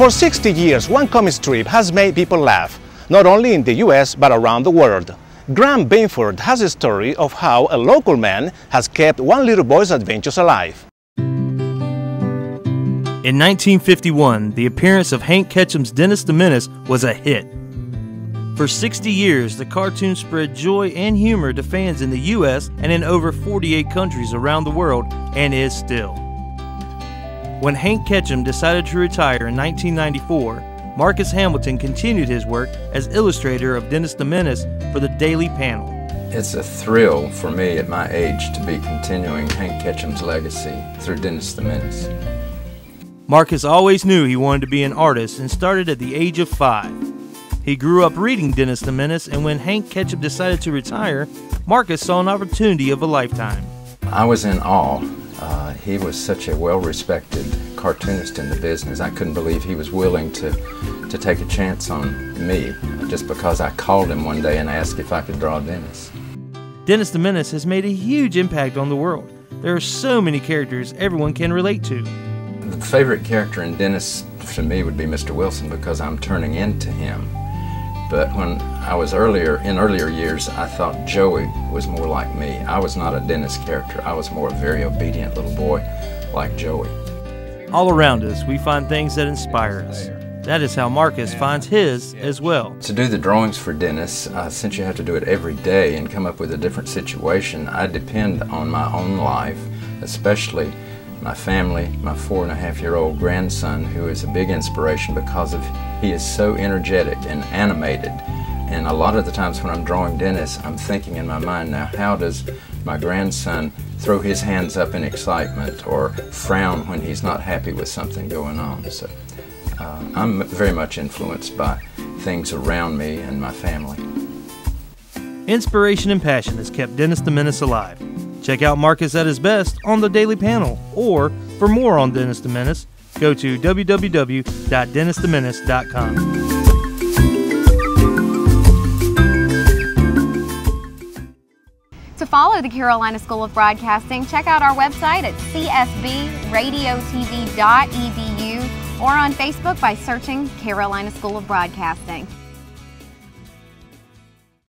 For 60 years, one comic strip has made people laugh, not only in the US but around the world. Graham Bainford has a story of how a local man has kept one little boy's adventures alive. In 1951, the appearance of Hank Ketcham's Dennis the Menace was a hit. For 60 years, the cartoon spread joy and humor to fans in the US and in over 48 countries around the world, and is still. When Hank Ketcham decided to retire in 1994, Marcus Hamilton continued his work as illustrator of Dennis the Menace for the Daily Panel. It's a thrill for me at my age to be continuing Hank Ketcham's legacy through Dennis the Menace. Marcus always knew he wanted to be an artist and started at the age of five. He grew up reading Dennis the Menace, and when Hank Ketcham decided to retire, Marcus saw an opportunity of a lifetime. I was in awe. Uh, he was such a well respected cartoonist in the business. I couldn't believe he was willing to, to take a chance on me just because I called him one day and asked if I could draw Dennis. Dennis the Menace has made a huge impact on the world. There are so many characters everyone can relate to. The favorite character in Dennis for me would be Mr. Wilson because I'm turning into him. But when I was earlier, in earlier years, I thought Joey was more like me. I was not a Dennis character. I was more a very obedient little boy like Joey. All around us, we find things that inspire us. That is how Marcus finds his as well. To do the drawings for Dennis, uh, since you have to do it every day and come up with a different situation, I depend on my own life, especially my family, my four and a half year old grandson, who is a big inspiration because of he is so energetic and animated. And a lot of the times when I'm drawing Dennis, I'm thinking in my mind now, how does my grandson throw his hands up in excitement or frown when he's not happy with something going on. So uh, I'm very much influenced by things around me and my family. Inspiration and passion has kept Dennis the Menace alive. Check out Marcus at his best on the Daily Panel, or for more on Dennis the Menace, go to www.dennisthemenace.com. To follow the Carolina School of Broadcasting, check out our website at csbradiotv.edu or on Facebook by searching Carolina School of Broadcasting.